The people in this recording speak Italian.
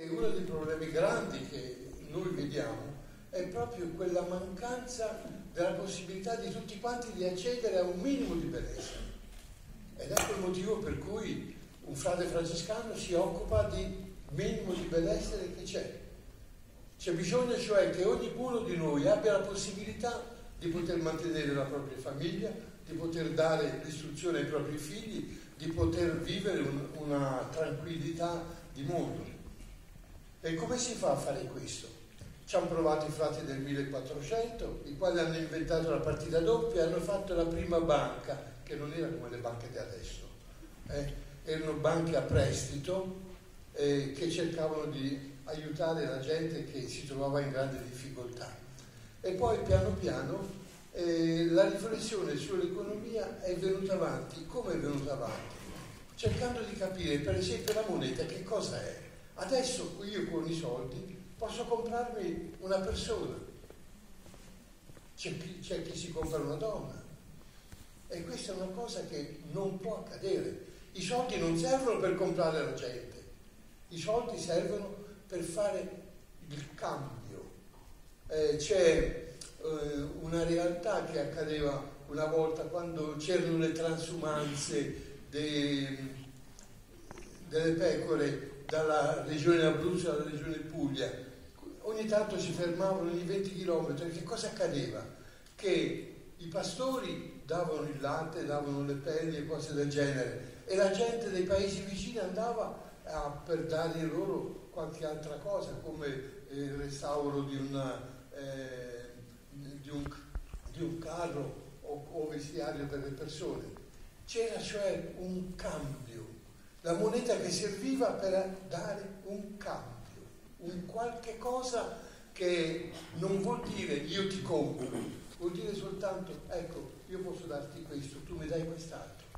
E uno dei problemi grandi che noi vediamo è proprio quella mancanza della possibilità di tutti quanti di accedere a un minimo di benessere. Ed ecco il motivo per cui un frate francescano si occupa di minimo di benessere che c'è. C'è bisogno cioè che ognuno di noi abbia la possibilità di poter mantenere la propria famiglia, di poter dare l'istruzione ai propri figli, di poter vivere un, una tranquillità di mondo. E come si fa a fare questo? Ci hanno provato i frati del 1400, i quali hanno inventato la partita doppia, hanno fatto la prima banca, che non era come le banche di adesso, eh? erano banche a prestito eh, che cercavano di aiutare la gente che si trovava in grande difficoltà. E poi piano piano eh, la riflessione sull'economia è venuta avanti. Come è venuta avanti? Cercando di capire, per esempio, la moneta che cosa è. Adesso io con i soldi posso comprarmi una persona. C'è chi, c'è chi si compra una donna. E questa è una cosa che non può accadere. I soldi non servono per comprare la gente, i soldi servono per fare il cambio. Eh, c'è eh, una realtà che accadeva una volta quando c'erano le transumanze dei, delle pecore dalla regione Abruzzo alla regione Puglia. Ogni tanto si fermavano ogni 20 km. Che cosa accadeva? Che i pastori davano il latte, davano le pelli e cose del genere e la gente dei paesi vicini andava a, per dare loro qualche altra cosa come il restauro di una, eh, di, un, di un carro o, o vestiario per le persone. C'era cioè un cambio, la moneta che serviva per dare un cambio, un qualche cosa che non vuol dire io ti compro, vuol dire soltanto ecco io posso darti questo, tu mi dai quest'altro.